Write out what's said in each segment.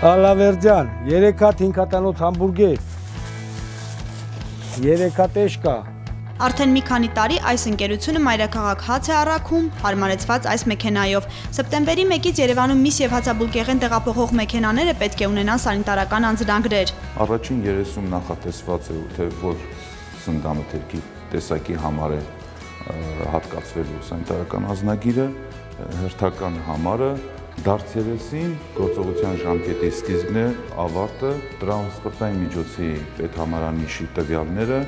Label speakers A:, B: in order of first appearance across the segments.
A: Ալավերդյան, 3 հատ 5 հատանոց համբուրգեր, 3 հատ էշկա,
B: Արդեն մի քանի տարի այս ընկերությունը մայրաքաղաք հաց է առաքում հարմարեցված այս մեքենայով։ Սեպտեմբերի 1-ից Երևանում միս եւ հացաբուլկեղեն տեղափոխող մեքենաները պետք է ունենան սանիտարական անձնագրեր։
C: Առաջին 30 նախատեսված է թե որ սննդամթերքի տեսակի համար է հատկացվելու սանիտարական անձնագիրը, հերթական համարը Դարձ 30-ին գործողության ժամկետի սկիզբն է ավարտը տրանսպորտային միջոցի պետհամարանիշի տվյալները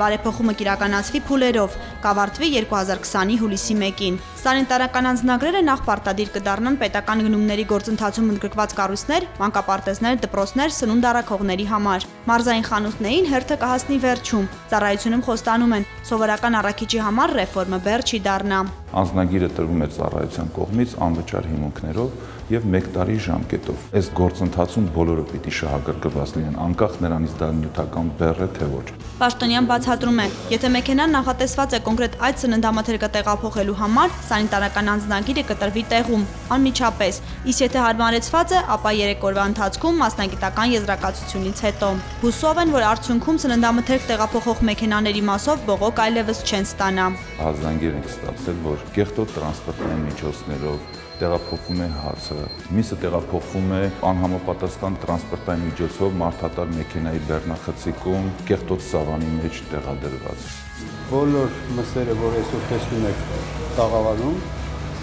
B: Բարեփոխումը կիրականացվի փուլերով, կավարտվի 2020-ի հուլիսի 1-ին։ Սանիտարական անձնագրերը նախ պարտադիր կդառնան պետական գնումների գործընթացում ընդգրկված կառույցներ, մանկապարտեզներ, դպրոցներ, սնունդ առաքողների համար։ Մարզային խանութներին հերթը կհասնի վերջում։ Ծառայությունում խոստանում են, սովորական առաքիչի համար ռեֆորմը բեր չի դառնա։
C: Անձնագիրը տրվում է ծառայության կողմից անվճար հիմունքներով եւ 1 տարի ժամկետով։ Այս գործընթացում բոլորը պիտի շահագրգռված լինեն, անկախ նրանից դա նյութական բեռ է թե ոչ։
B: Պաշտոնյան բացատրում է, եթե մեքենան նախատեսված է կոնկրետ այդ սննդամթերքը տեղափոխելու համար, սանիտարական անձնագիրը կտրվի տեղում, անմիջապես, իսկ եթե հարմարեցված է, ապա 3 օրվա ընթացքում մասնագիտական եզրակացությունից հետո։ Հուսով են, որ արդյունքում սննդամթերք տեղափոխող մեքենաների մասով բողոք այլևս չեն ստանա։
C: Ազդանգիր ենք ստացել, որ կեղտոտ տրանսպորտային միջոցներով տեղափոխվում է հացը։ Միսը տեղափոխվում է անհամապատասխան տրանսպորտային միջոցով մարդատար մեքենայի բեռնախցիկում կեղտոտ սավանի մեջ տեղադրված։
D: Բոլոր մսերը, որ այսօր տեսնում եք տաղավարում,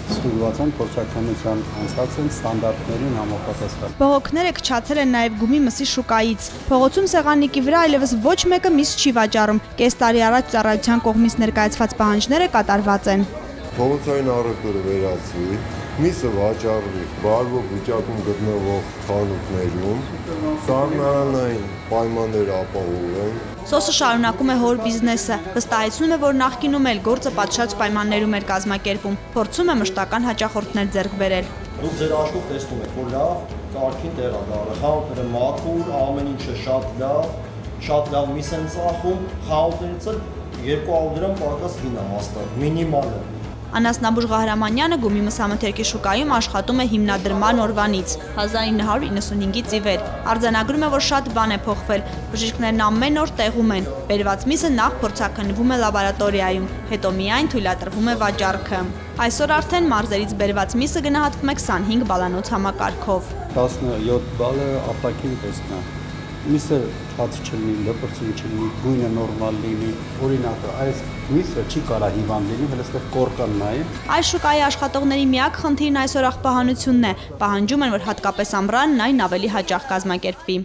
D: ստուգված են փորձականության անցած են ստանդարտներին համապատասխան։
B: Բողոքները քչացել են նաև գումի մսի շուկայից։ Փողոցում սեղաննիկի վրա այլևս ոչ մեկը միս չի վաճառում։ Կես տարի առաջ ծառայության կողմից ներկայացված պահանջները կատարված են։
E: Փողոցային առևտուրը վերացվի, միսը վաճառվի բարվոք վիճակում գտնվող խանութներում, սառնարանային պայմանները ապահովեն։
B: Սոսը շարունակում է հոր բիզնեսը, վստահեցնում է, որ նախկինում էլ գործը պատշաճ պայմաններում էր կազմակերպում, փորձում է մշտական հաճախորդներ ձեռք բերել։
F: Դուք ձեր աշխով տեսնում եք, որ լավ կարգին տեղ է դառը, խանութները մաքուր, ամեն ինչը շատ լավ, շատ լավ միս են ծախում, խանութներից էլ 200 դրամ պակաս գին է հաստատ, մինիմալը։
B: Անասնաբուժ Ղահրամանյանը գումի մսամթերքի շուկայում աշխատում է հիմնադրման օրվանից 1995-ից ի վեր։ Արձանագրում է, որ շատ բան է փոխվել։ Բժիշկներն ամեն օր տեղում են։ Բերված միսը նախ փորձաքննվում է լաբորատորիայում, հետո միայն թույլատրվում է վաճառքը։ Այսօր արդեն մարզերից բերված միսը գնահատվում է 25 բալանոց համակարգով։
D: 17 բալը արտաքին տեսնա միսը թաց չլինի, լպրծուն չլինի, գույնը նորմալ լինի։ Օրինակը, այս միսը չի կարա հիվանդ լինի, հենց այստեղ կորկան նայի։
B: Այս շուկայի աշխատողների միակ խնդիրն այսօր աղբահանությունն է։ Պահանջում են, որ հատկապես ամռանն այն ավելի հաճախ կազմակերպվի։